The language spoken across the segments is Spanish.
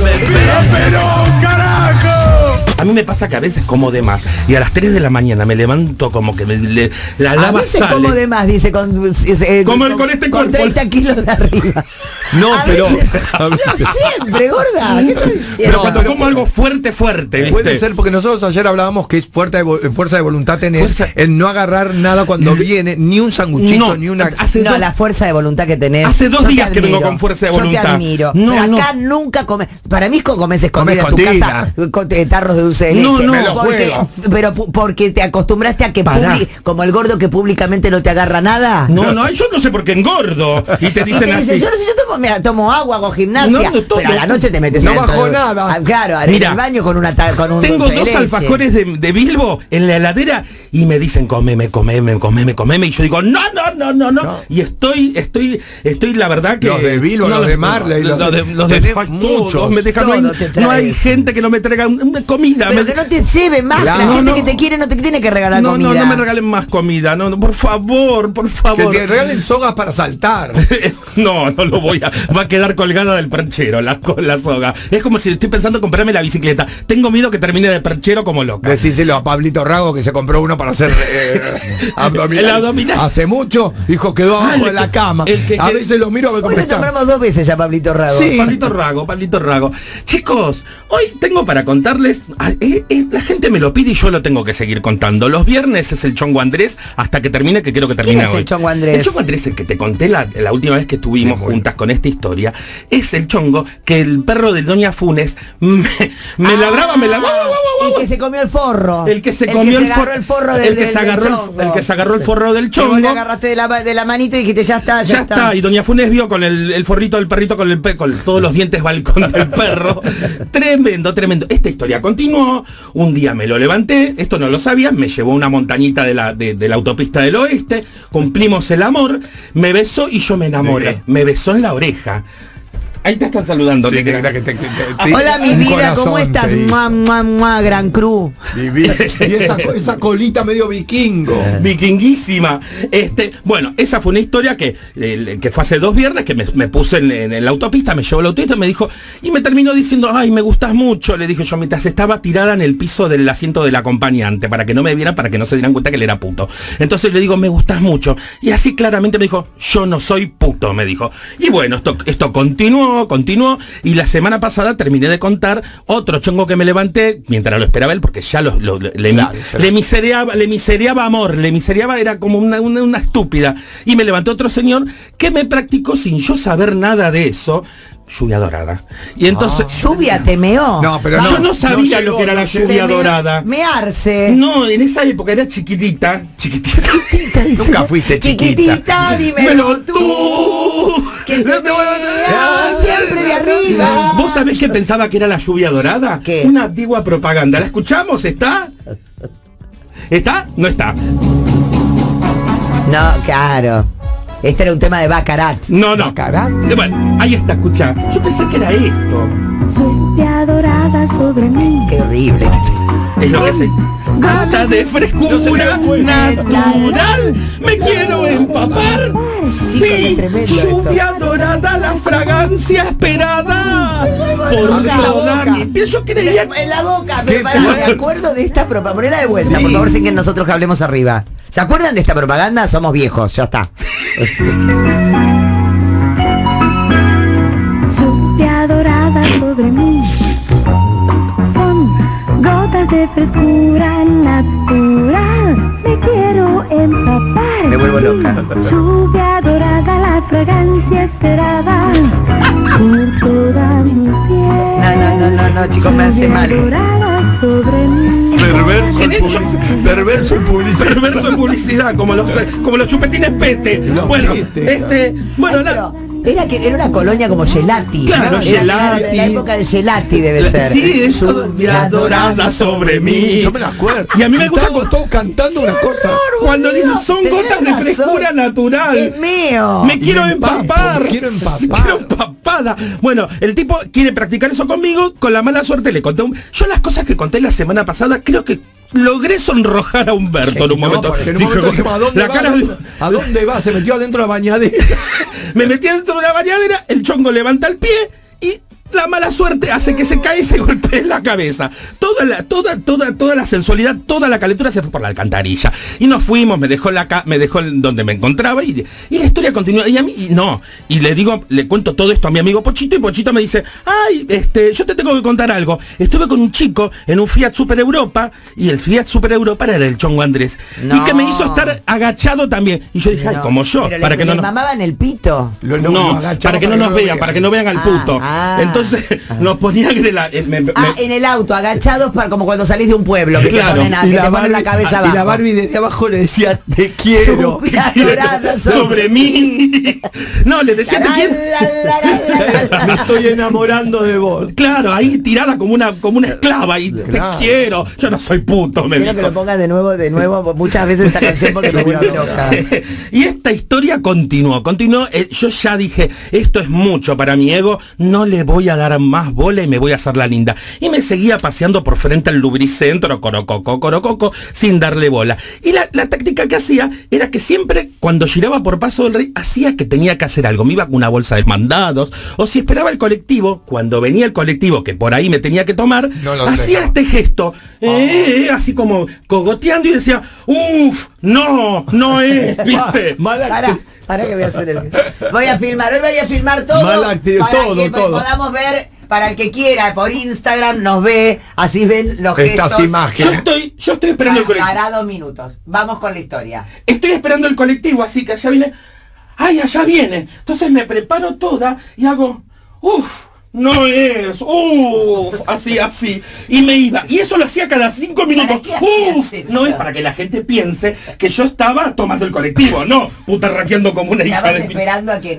Pero, carajo. A mí me pasa que a veces como de más y a las 3 de la mañana me levanto como que me, le- la A lava veces sale. como de más, dice, con, eh, Como el- con este cuerpo. 30 kilos de arriba. No, A pero- veces- a veces- No, siempre, gorda. ¿Qué estás Pero diciendo? cuando como algo fuerte, fuerte, ¿viste? Puede ser porque nosotros ayer hablábamos que es fuerza de, vo- fuerza de voluntad tenés Fuerza- en no agarrar nada cuando viene, ni un sanguchito, No, ni una. hace No, dos- la fuerza de voluntad que tenés. Hace dos yo días que vengo con fuerza de Yo voluntad. te admiro. No, pero no. acá nunca comes. Para mí co- comes escondida Come en tu casa con eh, tarros de dulce de No, leche. no. Me lo porque, juego. pero pu- porque te acostumbraste a que publi- como el gordo que públicamente no te agarra nada. No, no, yo no sé por qué engordo. Y te Y dicen te dice, así. yo, no sé, yo tomo, mira, tomo agua, hago gimnasia, No, no, pero a la noche te metes No bajó de- nada. Ah, claro, en Mira, el baño con una con un Tengo dos leche. alfajores de, de Bilbo en la heladera y me dicen comeme, comeme, comeme, comeme y yo digo no, no, no, no, no. No. Y estoy, estoy, estoy la verdad que Los de Bilbo, los de Marley, los, los de, de- los de muchos. me dejan, no, hay, no hay gente que no me traiga un- una comida. Pero me- que no te lleve más, Claro. la gente No, no. que te quiere no te tiene que regalar no, comida. no, no me regalen más comida, no, no, por favor, por Que favor. te regalen sogas para saltar. No, no lo voy a. Va a quedar colgada del perchero la, con la soga. Es como si estoy pensando en comprarme la bicicleta. Tengo miedo que termine de perchero como loca. Decíselo a Pablito Rago que se compró uno para hacer eh, abdominal. El abdominal. Hace mucho, hijo, quedó abajo Ah, el de la que- cama. el que- a que- veces lo miro a ver cómo Hoy lo está. nombramos dos veces ya Pablito Rago. Sí, Pablito Rago, Pablito Rago. Chicos, hoy tengo para contarles, ah, eh, eh, la gente me lo pide y yo lo tengo que seguir contando. Los viernes es el Chongo Andrés hasta que termine, que quiero que termine es el hoy. Chongo Andrés? El Chongo Andrés, el que te conté la, la última vez que estuvimos Sí, juntas con esta historia, es el chongo que el perro de Doña Funes me, me ladraba, me guau, guau, El que se comió el forro. El que se comió el, agarró for- el forro el del, que del- se del agarró el, que se agarró el forro del Que chongo. le agarraste de la, de la manito y dijiste, ya está, ya, Ya está, y doña Funes vio con el, el forrito del perrito con el con todos los dientes balcón del perro. tremendo, tremendo. Esta historia continuó. Un día me lo levanté, esto no lo sabía, me llevó a una montañita de la, de, de la autopista del oeste, cumplimos el amor, me besó y yo me enamoré. Me besó en la oreja. Ahí te están saludando, Sí, negra. negra, que te- que te- te- Hola mi vida, ¿cómo estás? Mua, mua, mua, gran cruz. Divino. Y esa, co- esa colita medio vikingo. Vikinguísima. Este, bueno, esa fue una historia que, eh, que fue hace dos viernes, que me, me puse en, en la autopista, me llevó la autopista y me dijo, y me terminó diciendo, ay, me gustas mucho, le dije yo, mientras estaba tirada en el piso del asiento del acompañante, para que no me vieran, para que no se dieran cuenta que él era puto. Entonces le digo, me gustas mucho. Y así claramente me dijo, yo no soy puto, me dijo. Y bueno, esto, esto continuó, continuó, y la semana pasada terminé de contar otro chongo que me levanté, mientras lo esperaba él, porque ya lo, lo- le, Claro, pero- le miseriaba, le miseriaba amor, le miseriaba, era como una, una, una estúpida. Y me levantó otro señor que me practicó sin yo saber nada de eso, lluvia dorada. Y entonces, Lluvia te meó. No, pero yo no, no sabía no lo que era la lluvia meó- dorada. Mearse. No, en esa época era chiquitita, chiquitita. Chiquitita, dice. Nunca fuiste chiquita. Chiquitita, dímelo Dímelo tú. Que te arriba. ¿Vos sabés que pensaba que era la lluvia dorada? ¿Qué? Una antigua propaganda. ¿La escuchamos? ¿Está? ¿Está? No está. No, claro. Este era un tema de Baccarat. No, no. Baccarat. Eh, Bueno, ahí está, escucha. Yo pensé que era esto. Sobre mí. Qué horrible. Es lo que se. Gata de frescura natural. Me quiero empapar. Sí, lluvia dorada, la fragancia esperada. Por toda boca. mi piel. Yo creía En la boca, ¿Qué pero pará, tal? me acuerdo de esta propaganda. Ponela de vuelta, Sí. por favor, sin que nosotros que hablemos arriba. ¿Se acuerdan de esta propaganda? Somos viejos, ya está. Lluvia dorada sobre mí. De frescura natural. Me quiero empapar. Me vuelvo loca. Lluvia dorada, la fragancia esperada. Por toda mi piel. No, no, no, no, no, chicos, me hace mal. dorada sobre mí. Perverso publici- perverso y publicidad. perverso en publicidad, como los, como los chupetines pete. Los Bueno, pete. este. Bueno, pero era que era una colonia como Gelati. Claro, Era Gelati. De la época de Gelati debe ser. Sí, es lluvia dorada sobre mí. Yo me la acuerdo. Y a mí me gusta Estábamos todos cantando una cosa. cuando dice son gotas de frescura natural. Es mío. Me quiero empapar. me quiero empapar. Quiero empapada. Bueno, el tipo quiere practicar eso conmigo. Con la mala suerte le conté un... Yo las cosas que conté la semana pasada creo que logré sonrojar a Humberto en un momento. en un ¿a dónde la va? cara ¿A dónde va? Se metió adentro de la bañadera. Me metí dentro de la bañadera, el chongo levanta el pie La mala suerte hace que se cae y se golpee la cabeza. Toda la, toda, toda, toda la sensualidad, toda la calentura se fue por la alcantarilla. Y nos fuimos, me dejó la ca- me dejó donde me encontraba y, y la historia continúa. Y a mí, y no. Y le digo, le cuento todo esto a mi amigo Pochito y Pochito me dice, ay, este, yo te tengo que contar algo. Estuve con un chico en un Fiat Super Europa y el Fiat Super Europa era el Chongo Andrés. Y que me hizo estar agachado también. Y yo dije, ay, como yo, pero para le- que no le nos... mamaban el pito. Lo- lo- No, para que no nos vean, para que no vean al Ah, puto. ah. Entonces nos ponían la... eh, me- me- Ah, en el auto, agachados para como cuando salís de un pueblo, que Claro. te ponen, a- Y que la te ponen la cabeza y abajo. la Barbie desde abajo le decía, te quiero. Sobre mí. No, le decía, te quiero. Me estoy enamorando de vos. Claro, ahí tirada como una, como una esclava y Claro. te quiero. Yo no soy puto, me Quiero que lo pongas de nuevo, de nuevo, muchas veces esta canción porque me vuelve loca. y esta historia continuó, continuó. eh, yo ya dije, esto es mucho para mi ego, no le voy a dar más bola y me voy a hacer la linda. Y me seguía paseando por frente al lubricentro, corococo, corococo, sin darle bola. Y la, la táctica que hacía era que siempre, cuando giraba por Paso del Rey, hacía que tenía que hacer algo. Me iba con una bolsa de mandados, o si esperaba el colectivo, cuando venía el colectivo, que por ahí me tenía que tomar, No lo hacía dejaba. este gesto, eh, eh, así como cogoteando y decía, uff, no, no es, ¿viste? Mala Para que voy a hacer el. Voy a filmar, hoy voy a filmar todo. Mala para todo, que todo. podamos ver, para el que quiera, por Instagram nos ve, así ven los Estas gestos. Yo imágenes. estoy, yo estoy esperando el colectivo. para dos minutos. Vamos con la historia. Estoy esperando el colectivo, así que allá viene. ¡Ay, allá viene! Entonces me preparo toda y hago. ¡Uf! No es, uff, así, así. Y me iba. Y eso lo hacía cada cinco minutos. qué hacías Uf, eso? no es para que la gente piense que yo estaba tomando el colectivo, no, puta raqueando como una hija Estabas de mi- esperando a que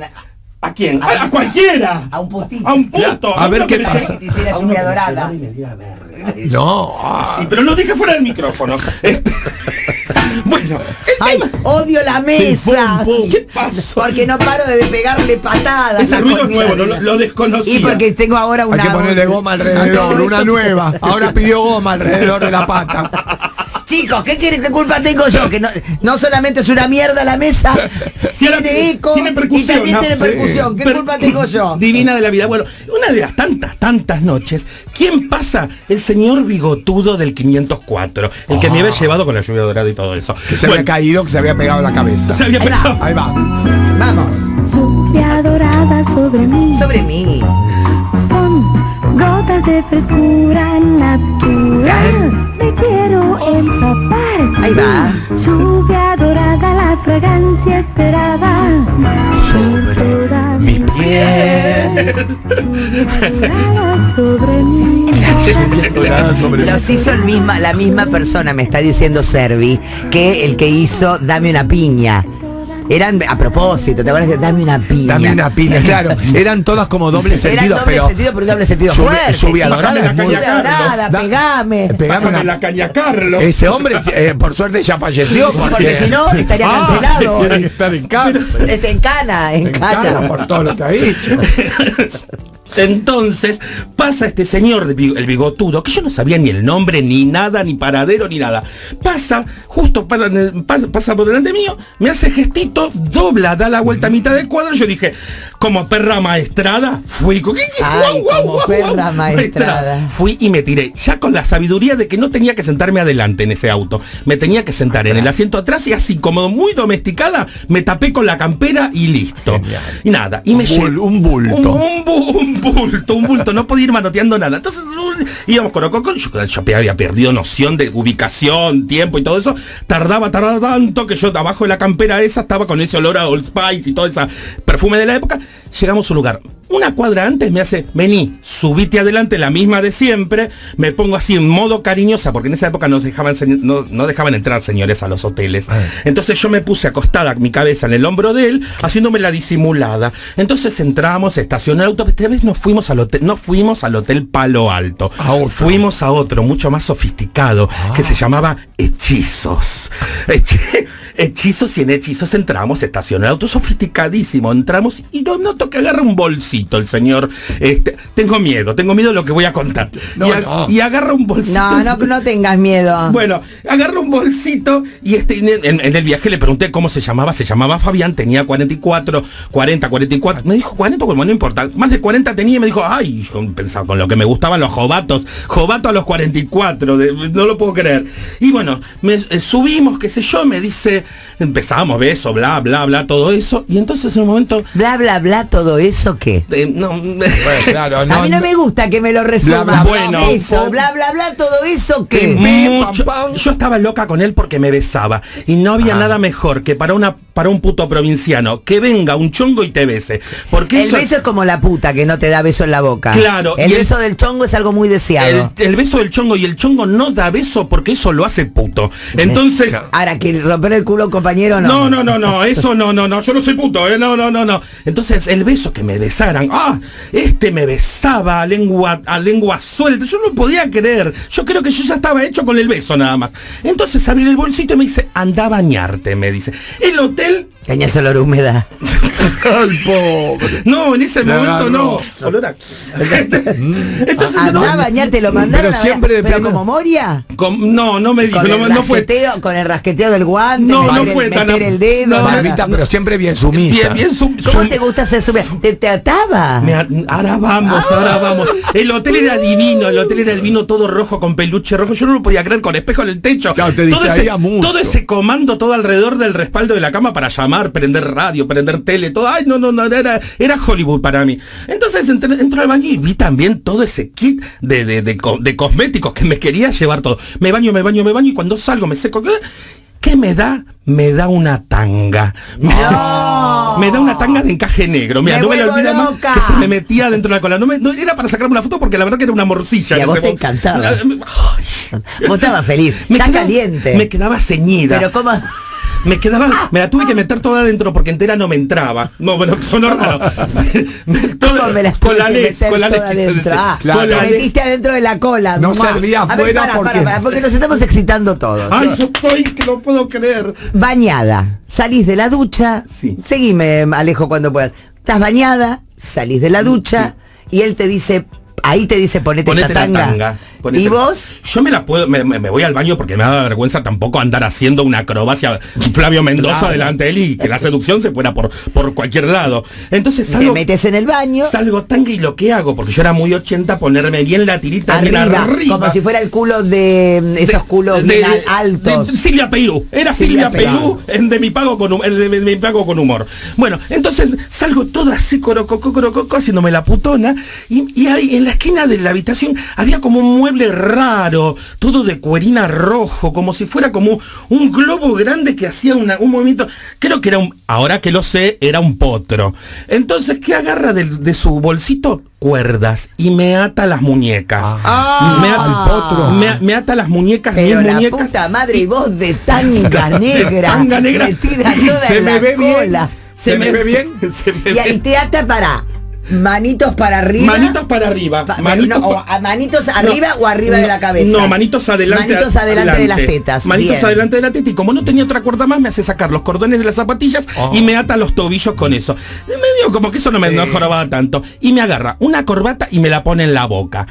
¿A quién? A, a cualquiera. a un putito. A un puto. A ver qué que me pasa. llegue- Que te hiciera a uno lluvia que me dorada. y me diera verga. eso. No. ah. Sí, pero lo dije fuera del micrófono. Este- bueno, el ¡Ay! tema- ¡Odio la mesa! pum, pum. ¿Qué pasó? Porque no paro de pegarle patadas. Ese ruido es nuevo, lo, lo desconocía. Y porque tengo ahora una. Hay que ponerle goma alrededor, una nueva. Ahora pidió goma alrededor de la pata. Chicos, ¿qué quieren? ¿Qué culpa tengo yo? Que no, no solamente es una mierda la mesa, tiene eco tiene percusión, y también ¿no? tiene percusión. ¿Qué Per- culpa tengo yo? Divina de la vida. Bueno, una de las tantas, tantas noches, ¿quién pasa? El señor bigotudo del 504, el que me había llevado con la lluvia dorada y todo eso. Que se Bueno, había caído, que se había pegado en la cabeza. se había Ahí va. pegado. Ahí va. Vamos, Lluvia dorada sobre mí sobre mí. Gotas de frescura natural. Me quiero empapar. Ahí va. Lluvia dorada, la fragancia esperada. Sobre toda mi piel. Sobre mí. Los hizo el misma, la misma persona, me está diciendo Servi, que el que hizo Dame una piña. Eran a propósito, ¿te acuerdas Dame una piña? Dame una piña, claro. Eran todas como doble sentido, doble pero. sentido, pero un doble sentido Lluvia- fuerte. dorada es muy- Lluvia dorada, Da- pegame. Pegame Bájame una- la caña Carlos. Ese hombre, eh, por suerte, ya falleció. Porque, Porque si no, estaría Ah, cancelado. estar en cana. Este, en cana, en En cana cana. por todo lo que ha dicho. Entonces pasa este señor, el bigotudo, que yo no sabía ni el nombre, ni nada, ni paradero, ni nada. Pasa, justo para el- pasa por delante mío, me hace gestito, dobla, da la vuelta a mitad del cuadro. Yo dije, como perra maestrada, fui. ¿qué- qué- Ay, guau, guau, como perra maestrada. Fui y me tiré, ya con la sabiduría de que no tenía que sentarme adelante en ese auto. Me tenía que sentar en el asiento atrás y así como muy domesticada, me tapé con la campera y listo. Genial. Y nada, y me Un bul- lle- un bulto. Un, un bu- un bulto, un bulto, no podía ir manoteando nada. Entonces uh, íbamos con Ococo, yo, yo había perdido noción de ubicación, tiempo y todo eso. Tardaba, tardaba tanto que yo abajo de la campera esa estaba con ese olor a Old Spice y todo ese perfume de la época. Llegamos a un lugar. Una cuadra antes me hace, vení, subite adelante, la misma de siempre. Me pongo así en modo cariñosa, porque en esa época nos dejaban, no, no dejaban entrar señores a los hoteles. Entonces yo me puse acostada, mi cabeza en el hombro de él, haciéndome la disimulada. Entonces entramos, estacioné el auto, esta vez nos fuimos al hotel, no fuimos al hotel Palo Alto. Fuimos a otro, mucho más sofisticado, que se llamaba Hechizos. Hechi- Hechizos y en hechizos entramos, estacionó el auto sofisticadísimo, entramos y no noto que agarra un bolsito el señor. Este, tengo miedo, tengo miedo de lo que voy a contar. No, y, a- no. y agarra un bolsito. No, no, no tengas miedo. Bueno, agarra un bolsito y este, en, en el viaje le pregunté cómo se llamaba. Se llamaba Fabián, tenía 44, 40, 44. Me dijo 40, bueno, no importa. Más de 40 tenía y me dijo, ay, yo pensaba con lo que me gustaban los jovatos. Jovato a los 44, de- no lo puedo creer. Y bueno, me, eh, subimos, qué sé yo, me dice, empezamos, beso, bla, bla, bla, todo eso. Y entonces en un momento, Bla, bla, bla, todo eso qué. eh, no, Bueno, claro, a mí no me gusta que me lo bla, bueno. eso, bla, bla, bla, todo eso qué. Mucho- yo estaba loca con él porque me besaba y no había nada mejor que para una para un puto provinciano que venga un chongo y te bese porque El eso beso es como la puta que no te da beso en la boca. Claro, El y el- beso del chongo es algo muy deseado. el, el beso del chongo y el chongo no da beso porque eso lo hace puto entonces Ahora, que romper el culo, compañero, no. no, no, no, no, eso no, no, no, yo no soy puto, eh, no, no, no, no. Entonces, el beso que me besaran, ah, este me besaba a lengua, a lengua suelta, yo no podía creer, yo creo que yo ya estaba hecho con el beso nada más. Entonces abrí el bolsito y me dice, anda a bañarte, me dice. El hotel, Cañas olor humedad. Ay, pobre. no, en ese momento no. Olor a- Entonces, Andá no, a bañarte, lo mandaron Pero a siempre bañar, pero como Moria. con- no, no me dijo, Con, no, el no fue con el rasqueteo del guante, No, no fue tan meter am- el dedo. No, pero siempre bien sumisa. bien, bien sum- ¿Cómo sum- te gusta ser sumisa? ¿Te, te ataba? Me a- ahora vamos, ahora vamos. El hotel era divino, el hotel era divino, todo rojo con peluche rojo. Yo no lo podía creer con espejo en el techo. Claro, te todo, ese, distraía mucho. todo ese comando todo alrededor del respaldo de la cama para llamar, prender radio, prender tele, todo. Ay, no, no, no, era, era Hollywood para mí. Entonces entré, entro al baño y vi también todo ese kit de, de, de co- de cosméticos que me quería llevar todo. Me baño, me baño, me baño y cuando salgo me seco. ¿qué? ¿Qué me da? Me da una tanga. Me, me da una tanga de encaje negro. Mira, Me no me lo olvido más que se me metía dentro de la cola. No, me- no era para sacarme una foto porque la verdad que era una morcilla. Y a vos te encantaba. Ay, Vos estabas feliz, me quedaba- caliente. Me quedaba ceñida. Pero cómo... Me quedaba, me la tuve que meter toda adentro porque entera no me entraba. No, bueno, sonó raro. Me- ¿Cómo me las con la meter con la decir. Ah, Claro. Con la metiste adentro de la cola. No servía A ver, afuera para, porque- para, para, porque nos estamos excitando todos. Ay, yo estoy que no puedo creer. Bañada, salís de la ducha. Sí. Seguime, Alejo, cuando puedas. Estás bañada, salís de la ducha y él te dice, ahí te dice ponete, Ponete la tanga. tanga. ponete y la- vos, Yo me la puedo, me, voy al baño porque me da vergüenza tampoco andar haciendo una acrobacia Flavio Mendoza Claro. delante de él y que la seducción se fuera por, por cualquier lado. Entonces te salgo, metes en el baño, salgo tanga y lo que hago, porque yo era muy 80, ponerme bien la tirita bien arriba, arriba. como si fuera el culo de mm, esos De- culos de- bien de- altos. de Silvia Perú. Era Silvia, Silvia Perú en de mi pago con de, mi- pago con humor. Bueno, entonces salgo todo así corococo, corococo, haciéndome la putona. Y, y ahí en la esquina de la habitación había como un mueble raro, todo de cuerina rojo, como si fuera como un globo grande que hacía una- un movimiento. Creo que era un, ahora que lo sé, era un potro. Entonces, ¿qué agarra de, su bolsito? Cuerdas y me ata las muñecas. Ah. me ata, Al potro. Me, me ata las muñecas, Pero mis la muñecas. puta madre y vos de tanga negra, tanga negra. toda Se en me la ve bien. cola. ¿Se me ve bien? Se me Y ahí ve- te ata para manitos para arriba. Manitos para arriba. Pa- manitos, no, o pa- a- manitos arriba No, o arriba de la cabeza. No, manitos adelante. Manitos adelante, de las tetas. Manitos bien. adelante de la teta. Y como no tenía otra cuerda más, me hace sacar los cordones de las zapatillas Oh. y me ata los tobillos con eso. Me dio como que eso no me Sí. jorobaba tanto. Y me agarra una corbata y me la pone en la boca.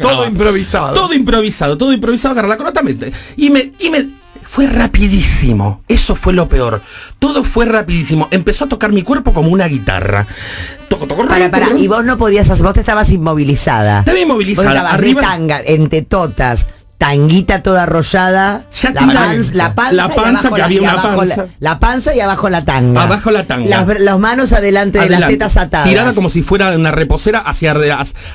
Todo improvisado. Todo improvisado, todo improvisado, agarra la corbata me- y me, y me fue rapidísimo. Eso fue lo peor. Todo fue rapidísimo. Empezó a tocar mi cuerpo como una guitarra. Toco, toco, Para, para, y vos no podías hacer, vos te estabas inmovilizada. Estaba inmovilizada. Vos estabas Arriba- de tanga, en tetotas, tanguita toda arrollada, Ya la, tirada. panza, la panza, La y panza, abajo que la- había una panza. La, la panza y abajo la tanga. Abajo la tanga. Las, las manos adelante de las tetas atadas. Tirada como si fuera una reposera hacia,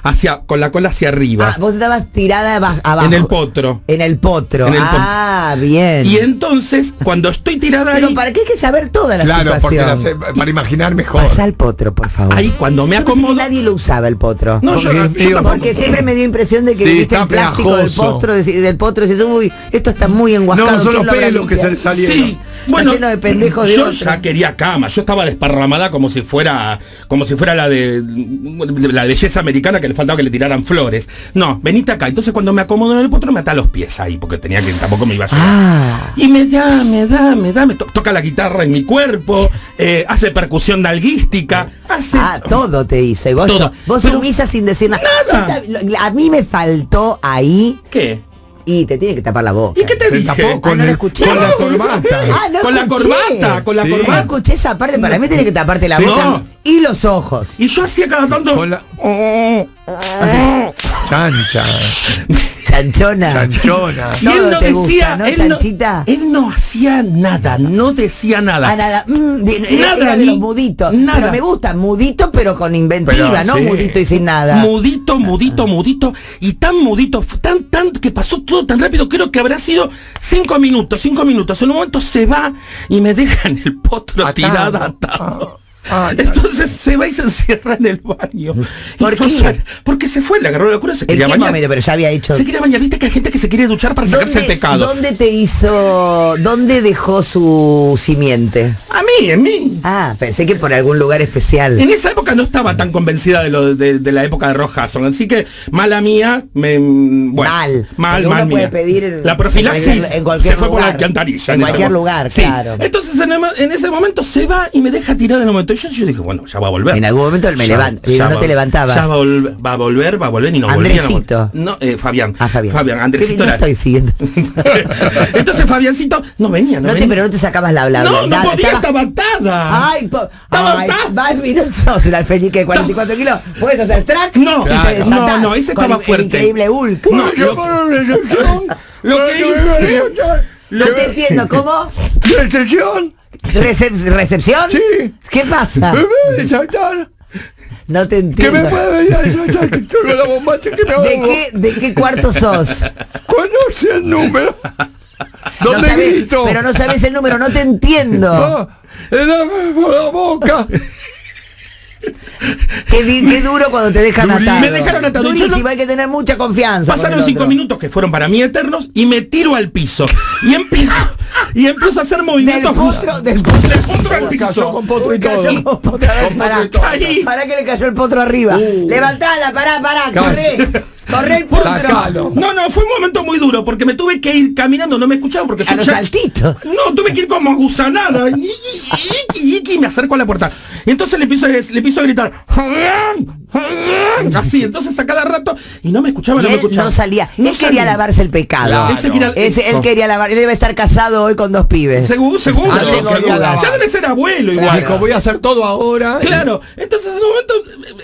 hacia con la cola hacia arriba. Ah, vos estabas tirada aba- abajo. en el potro. En el potro. En el potro. ah, bien. Y entonces, cuando estoy tirada Pero ahí, para qué hay que saber toda la Claro, porque situación. la sé- para imaginar mejor. Pasa el potro, por favor. ahí cuando me Yo pensé que acomodo. nadie lo usaba el potro. No, yo, Porque yo tampoco. Porque siempre me dio impresión de que Sí, viste el plástico del potro, del potro, y dices, uy, esto está muy enguascado. No, son ¿quién los pelos que se le salieron. Sí, lleno de pendejos de yo ya quería cama, yo estaba desparramada como si fuera como si fuera la de la belleza americana que le faltaba que le tiraran flores. No, venite acá. Entonces cuando me acomodo en el potro me ata los pies ahí, porque tenía que tampoco me iba a llevar. Ah. Y me da, me da, me da, me to- toca la guitarra en mi cuerpo, eh, hace percusión nalguística, hace Ah, todo te hizo. Y vos, Todo. vos sumisa sin decir nada. Te- A mí me faltó ahí ¿Qué? Y te tiene que tapar la boca. ¿Y qué te dije? tapó con, Ah, no el- escuché. con la corbata. Ah, no con la corbata, con la Sí. No corbata. escuché esa parte, para mí tiene que taparte la Sí. boca y los ojos. Y yo hacía cada tanto. Con la- Chancha. Chanchona. Chanchona. Y él no te decía, gusta, ¿no, él, no, él no hacía nada, no decía nada. Ah, nada. mm, de- Nada, era de los muditos. nada. Pero me gusta, mudito pero con inventiva, Pero, no sí. mudito y sin nada. Mudito, mudito, mudito, y tan mudito, tan, tan, que pasó todo tan rápido, creo que habrá sido cinco minutos, cinco minutos. En un momento se va y me deja en el potro Atado. tirada, atado. Entonces se va y se encierra en el baño. ¿Por qué? sale- porque se fue, le agarró la cura, se ¿En quería bañar. momento? Pero ya había hecho. Se quería bañar, viste que hay gente que se quiere duchar para sacarse el pecado. ¿Dónde te hizo, dónde dejó su simiente? A mí, en mí. Ah, pensé que por algún lugar especial. En esa época no estaba tan convencida de, lo, de, de la época de Ross así que mala mía, me, bueno, Mal, mal, mal mía. pedir la profilaxis en cualquier- se fue por la lugar. alcantarilla. En ese cualquier lugar, Sí. claro. Entonces en, en ese momento se va y me deja tirada en el momento. Yo, yo dije, bueno, ya va a volver. En algún momento me Ya- levanto, ya no va- te levantabas. Ya va a, volver, va a volver, va a volver y no volvía. Andresito. No, eh, Fabián. Ah, Fabián. Fabián, Andresito no estoy siguiendo. Entonces Fabiancito no venía, no, No te, venía. pero no te sacabas la bla, bla, no, no nada, podía, estaba- estaba atada. Ay, po- Estaba ay, atada. vas, mira, sos una alfeñique de 44 kilos. Puedes hacer track. No, te claro. no, no, ese con estaba fuerte. increíble Hulk. No, lo, lo que hizo- No te entiendo, ¿cómo? ¿Recepción? Recep- ¿Recepción? Sí. ¿Qué pasa? No te ¿Qué me entiendo. puede venir la bombacha que me ¿De qué, ¿De qué cuarto sos? Conoce el número. No ¿Dónde sabés- grito? pero no sabes el número, no te entiendo. Ah, en la, por la boca. Qué, duro cuando te dejan Durísimo. atado. Me dejaron atado. Yo Durísimo, no- hay que tener mucha confianza. con Pasaron cinco minutos que fueron para mí eternos y me tiro al piso. Y empiezo, y empiezo a hacer Del movimientos. potro, del potro. Del potro al Cayó piso. con potro y Cayó con potro. Con Pará, potro y todo. Ahí. pará que le cayó el potro arriba. Levantala, pará, pará, corre. Corre el potro. Sacalo. No, no, fue un momento muy duro porque me tuve que ir caminando, no me escuchaban porque A yo los ya- saltitos. No, tuve que ir como gusanada. Y, y- y- y me acerco a la puerta. Y entonces le empiezo, a- le empiezo a gritar. Así, entonces a cada rato. Y no me escuchaba, Y no me escuchaba. no salía. No él quería lavarse el pecado. Claro. Él se quería- Ese- él quería lavar. Él debe estar casado hoy con dos pibes. Seguro, seguro. Ah. Ya debe ser abuelo igual. Dijo, voy a hacer todo ahora. Claro, entonces en un momento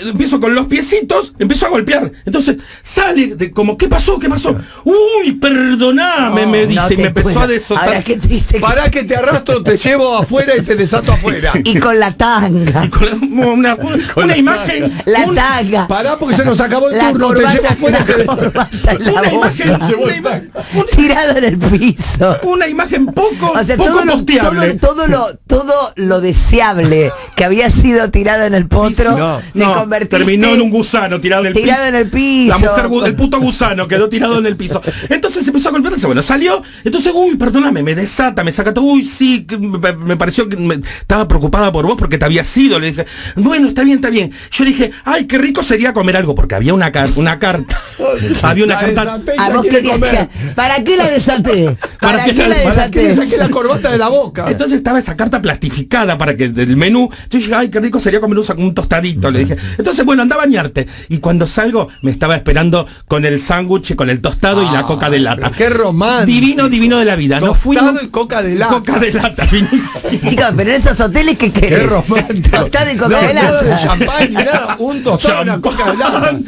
eh, empiezo con los piecitos, empiezo a golpear. Entonces sale de como, ¿qué pasó? ¿Qué pasó? Uy, perdoname, me dice, No y me empezó puedo. a desotar. Ahora qué triste. que- Para que te arrastro, te llevo afuera y te desato afuera. Y con la tanga. Con una, una- una imagen. La tanga. Pará porque se nos acabó el La turno, te llevo afuera. la en Una imagen, una, ima- una- Tirado en el piso. una imagen poco, O sea, poco todo lo, todo, lo todo lo deseable que había sido tirado en el potro, No, le No, convertiste terminó en un gusano tirado en el tirado piso. en el piso. El puto gusano quedó tirado en el piso. Entonces empezó a golpearse. Bueno, salió. Entonces, uy, perdóname, me desata, me saca todo. Uy, sí, me, me pareció que me- estaba preocupada por vos porque te había sido. Le dije, bueno, está bien, está bien. Yo le dije, ay, qué rico sería comer algo porque había una, car- una carta. había una La carta. A vos que- ¿Para qué la desaté? ¿Para, ¿Para qué la la- ¿Para qué le desaté? saqué la corbata de la boca? Entonces estaba esa carta plastificada para que del menú. Yo dije, ay, qué rico sería comer un, un tostadito. Le dije. Entonces, bueno, anda a bañarte. Y cuando salgo, me estaba esperando con el sándwich, con el tostado y la coca de lata. qué romántico. Divino, divino de la vida. No Tostado fuimos. y coca de lata. Coca de lata, finísimo. Chicos, pero en esos hoteles que Qué querés. romántico. Tostado y coca No, de nada de lata. champán nada. Un tostado y una coca de lata.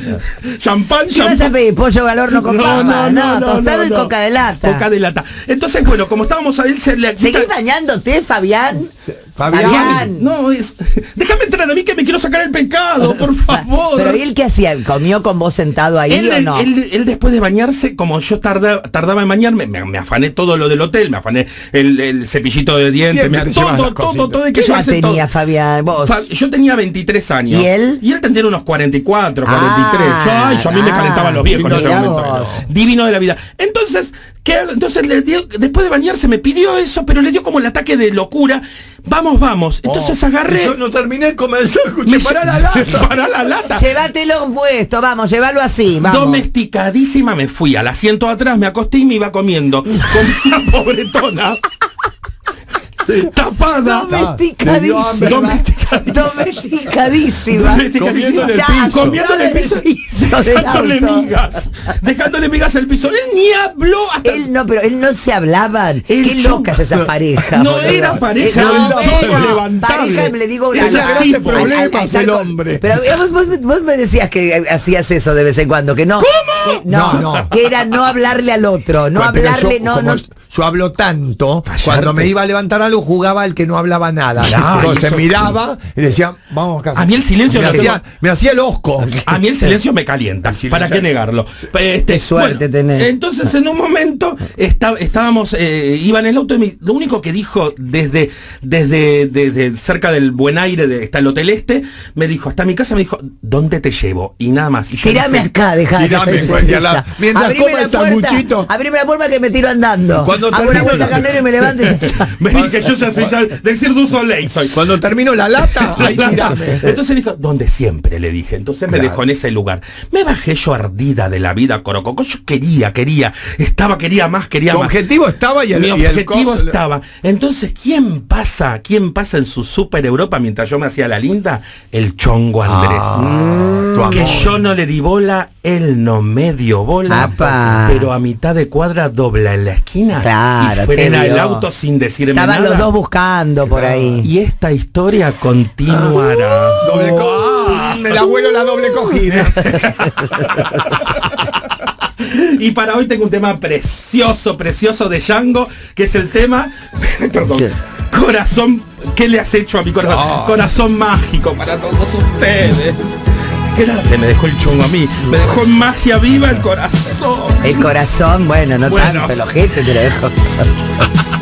Champán, ¿Qué vas a pedir? ¿Pollo al horno con papa? No, tostado no, y no. coca de lata. Coca de lata. Entonces, bueno, como estábamos a él, se le ¿Seguís bañándote, Fabián? Fabián. Fabián. No, es. Déjame entrar a mí que me quiero sacar el pecado, por favor. Pero ¿y él qué hacía? ¿Comió con vos sentado ahí Él, o no? él- él después de bañarse, como yo tarda- tardaba en bañarme, me, me afané todo lo del hotel, me afané el, el cepillito de dientes, me- todo, todo, todo, que ¿Qué edad llevarse tenía todo. Fabián? ¿Vos? Fa- Yo tenía 23 años. ¿Y él? Y él tendría unos 44, 43. Ah, yo, ay, yo a mí me ah, calentaban los viejos en ese mirá momento. vos. Divino de la vida. Entonces. Entonces le dio, después de bañarse me pidió eso, pero le dio como el ataque de locura. Vamos, vamos. Entonces Oh, agarré. Yo no terminé, comenzó a me escuchar para la lata. para la lata. Llévatelo puesto, vamos, llévalo así, vamos. Domesticadísima me fui al asiento de atrás, me acosté y me iba comiendo. Como una pobretona. Tapada. Domesticadísima. Domesticadísima. Domesticadísima. En el piso. El del Dejándole migas. Dejándole migas al piso. Él ni habló hasta. Él no, pero él no se hablaban. El Qué chongo. loca es esa pareja. No era pareja, Eh. Pareja, le digo una problema el con- hombre. Pero eh, vos, vos- vos me decías que hacías eso de vez en cuando, que no. ¿Cómo? No, No, no. que era no hablarle al otro, no Pero hablarle, yo, no, no. yo hablo tanto, Callarte. cuando me iba a levantar algo jugaba al que no hablaba nada. Claro, Entonces miraba y decía, vamos acá. A mí el silencio me hacía, me hacía el osco. A mí el silencio me calienta, ¿para qué negarlo? Este, Qué suerte tenés. Entonces en un momento está- estábamos, eh, iba en el auto y lo único que dijo desde, desde, desde cerca del buen aire, de, está el Hotel Este, me dijo, hasta mi casa me dijo, ¿dónde te llevo? Y nada más. Y Tirame acá, dejá lado. Mientras Abrime coma la el puerta, sanguchito. abrime la puerta que me tiro andando. Cuando Hago una termino vuelta la- carnero y me levanto y. Vení que yo ya soy ya del Cirque du Soleil soy. Cuando termino la lata, ahí tirame. Entonces dijo, donde siempre, le dije. Entonces me Claro. dejó en ese lugar. Me bajé yo ardida de la vida, Corococo. Yo quería, quería, estaba, quería más, quería más. objetivo estaba y el, Mi el objetivo estaba. Entonces, ¿quién pasa? ¿Quién pasa en su super Europa mientras yo me hacía la linda? El chongo Andrés. Ah, que yo no le di bola, él no me dio bola, Apa. pero a mitad de cuadra dobla en la esquina Claro, y frena el auto sin decirme Estaban nada. los dos buscando por ahí. Y esta historia continuará. Doble co- ah, me la vuelo la doble cogida. Y para hoy tengo un tema precioso, precioso de Django, que es el tema, perdón, ¿Qué? corazón, ¿qué le has hecho a mi corazón? Ah. Corazón mágico para todos ustedes. ¿Qué era lo que me dejó el chongo a mí? Me dejó en magia viva el corazón. El corazón, bueno, no Bueno. tanto, el ojete te lo dejo.